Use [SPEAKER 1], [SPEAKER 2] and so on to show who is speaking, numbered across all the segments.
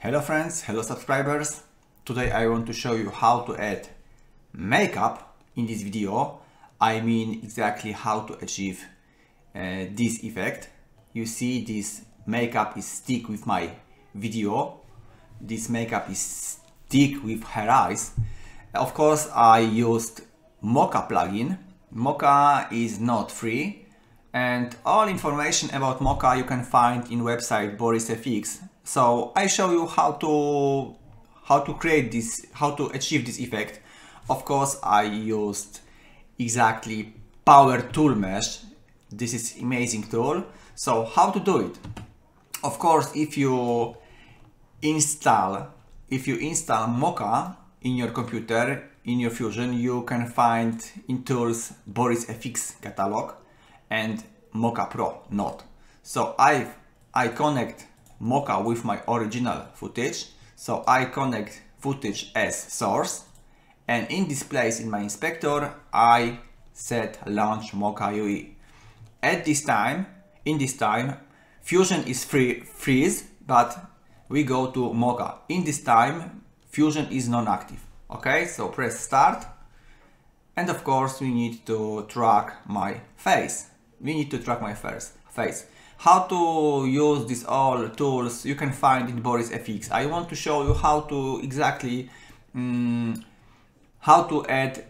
[SPEAKER 1] Hello friends, hello subscribers. Today I want to show you how to add makeup in this video. I mean exactly how to achieve uh, this effect. You see this makeup is stick with my video. This makeup is stick with her eyes. Of course I used Mocha plugin. Mocha is not free and all information about Mocha you can find in website BorisFX so I show you how to how to create this, how to achieve this effect. Of course, I used exactly Power Tool Mesh. This is amazing tool. So how to do it? Of course, if you install if you install Mocha in your computer in your Fusion, you can find in tools Boris FX catalog and Mocha Pro node. So I I connect Mocha with my original footage. So I connect footage as source and in this place in my inspector I set launch Mocha UE. At this time, in this time, Fusion is free freeze, but we go to Mocha. In this time, Fusion is non-active. Okay, so press start. And of course, we need to track my face. We need to track my face. How to use these all tools you can find in Boris FX. I want to show you how to exactly um, how to add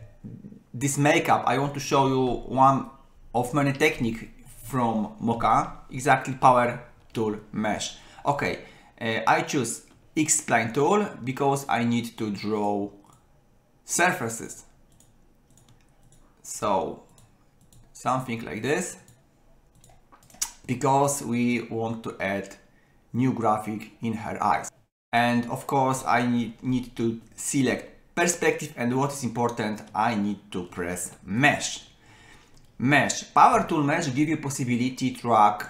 [SPEAKER 1] this makeup. I want to show you one of many technique from Mocha, exactly power tool mesh. Okay, uh, I choose X-Spline tool because I need to draw surfaces. So something like this because we want to add new graphic in her eyes. And of course I need, need to select perspective and what is important, I need to press mesh. Mesh, power tool mesh give you possibility to track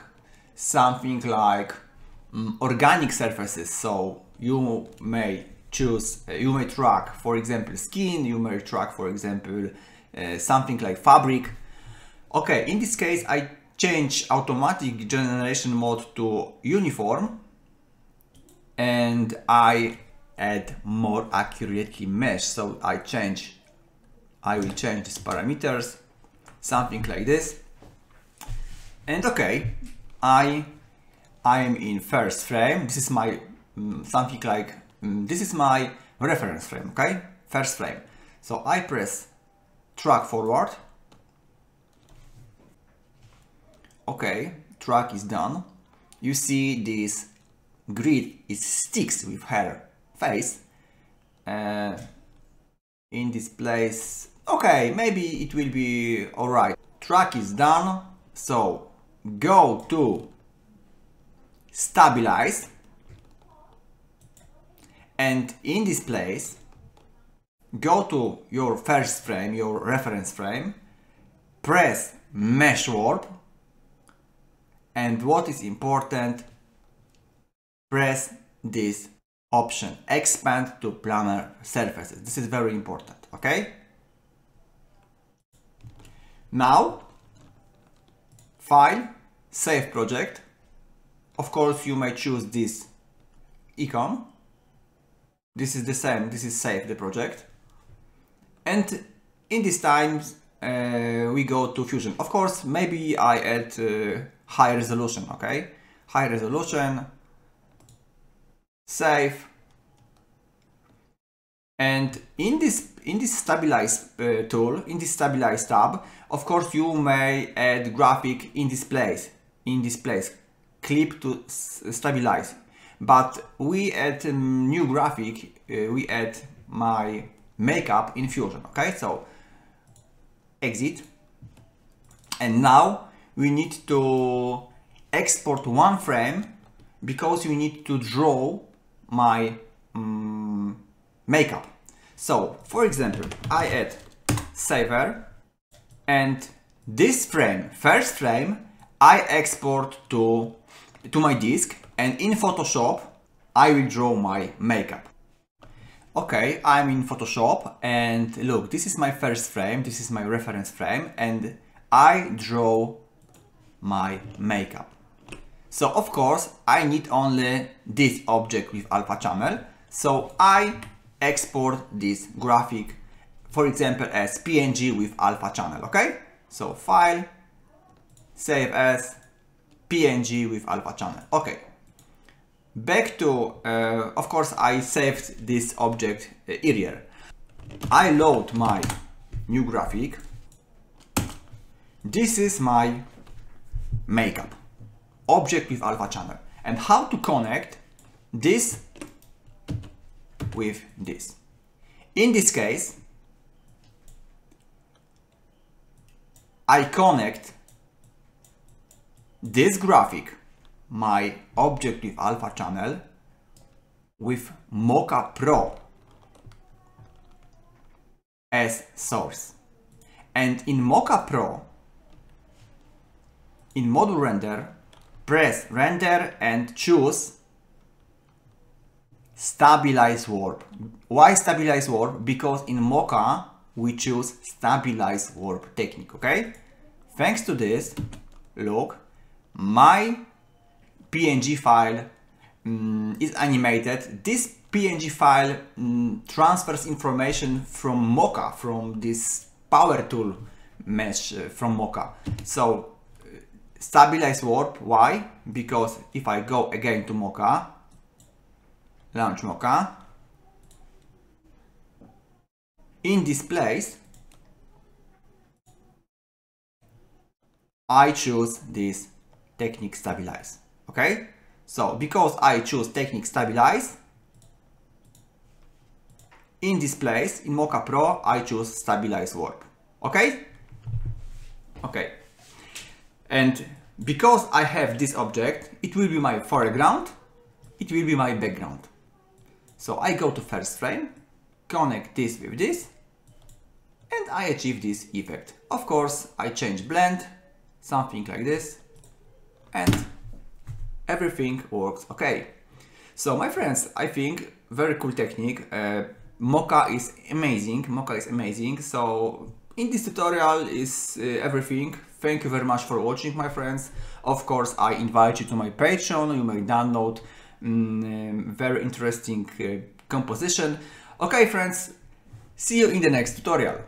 [SPEAKER 1] something like um, organic surfaces. So you may choose, uh, you may track, for example, skin, you may track, for example, uh, something like fabric. Okay, in this case, I change automatic generation mode to uniform and I add more accurately mesh. So I change, I will change these parameters, something like this. And okay, I I am in first frame. This is my um, something like um, this is my reference frame. Okay, first frame. So I press track forward okay track is done. You see this grid it sticks with her face uh, in this place. Okay maybe it will be all right track is done. So go to stabilize. And in this place go to your first frame your reference frame. Press mesh warp and what is important press this option expand to planar surfaces. This is very important okay? Now file save project. Of course you may choose this icon. This is the same this is save the project. And in this time uh, we go to fusion. Of course maybe i add uh, high resolution, okay? High resolution, save. And in this in this stabilize uh, tool, in this stabilize tab, of course you may add graphic in this place, in this place, clip to stabilize. But we add a new graphic, uh, we add my makeup in Fusion, okay? So exit. And now we need to export one frame because we need to draw my um, makeup. So, for example, I add saver and this frame, first frame, I export to, to my disk and in Photoshop I will draw my makeup. Okay, I'm in Photoshop and look, this is my first frame, this is my reference frame and I draw my makeup. So of course, I need only this object with alpha channel. So I export this graphic, for example, as PNG with alpha channel, okay? So file, save as PNG with alpha channel, okay. Back to, uh, of course, I saved this object uh, earlier. I load my new graphic. This is my makeup object with alpha channel and how to connect this with this. In this case, I connect this graphic, my object with alpha channel, with Mocha Pro as source. And in Mocha Pro, in module render, press render and choose stabilize warp. Why stabilize warp? Because in Mocha we choose stabilize warp technique, okay? Thanks to this, look, my PNG file um, is animated. This PNG file um, transfers information from Mocha, from this power tool mesh uh, from Mocha. So stabilize warp. Why? Because if I go again to Mocha, launch Mocha, in this place, I choose this technique stabilize. Okay? So because I choose technique stabilize, in this place, in Mocha Pro, I choose stabilize warp. Okay? Okay. And because I have this object, it will be my foreground, it will be my background. So I go to first frame, connect this with this, and I achieve this effect. Of course, I change blend, something like this, and everything works okay. So my friends, I think very cool technique. Uh, Mocha is amazing. Mocha is amazing. So in this tutorial is uh, everything. Thank you very much for watching my friends. Of course I invite you to my Patreon, you may download um, very interesting uh, composition. Okay friends, see you in the next tutorial.